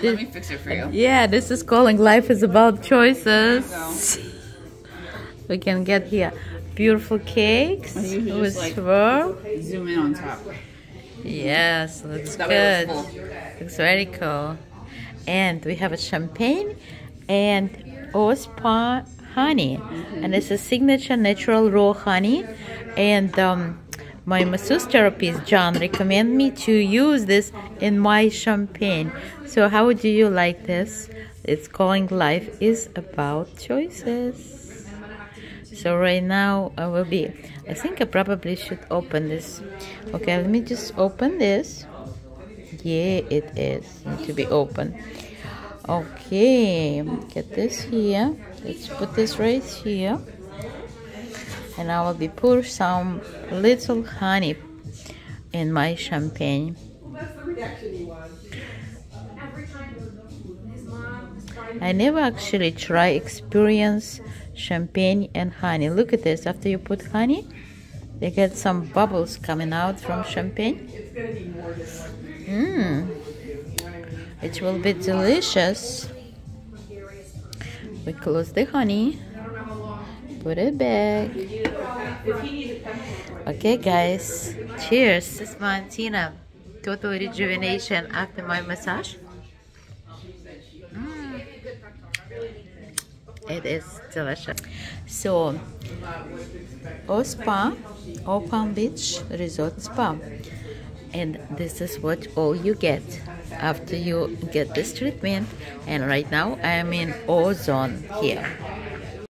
Here, let me fix it for you. Yeah, this is calling life is about choices. We can get here beautiful cakes with like, swirl. Zoom in on top. Yes, looks That good. looks full. Looks very cool. And we have a champagne and Eau Spa honey. And it's a signature natural raw honey. And um, my masseuse therapist, John, recommend me to use this in my champagne. So how do you like this? It's calling life is about choices. So right now I will be, I think I probably should open this. Okay, let me just open this. Yeah, it is to be open. Okay, get this here. Let's put this right here. And I will be pour some little honey in my champagne. I never actually try experience champagne and honey. Look at this. After you put honey, you get some bubbles coming out from champagne. Mmm. It will be delicious. We close the honey. Put it back. Okay, guys. Cheers. This is Valentina. Total rejuvenation after my massage. Mm. It is delicious. So, Eau Spa, Eau Palm Beach Resort Spa. And this is what all you get after you get this treatment. And right now I am in ozone here.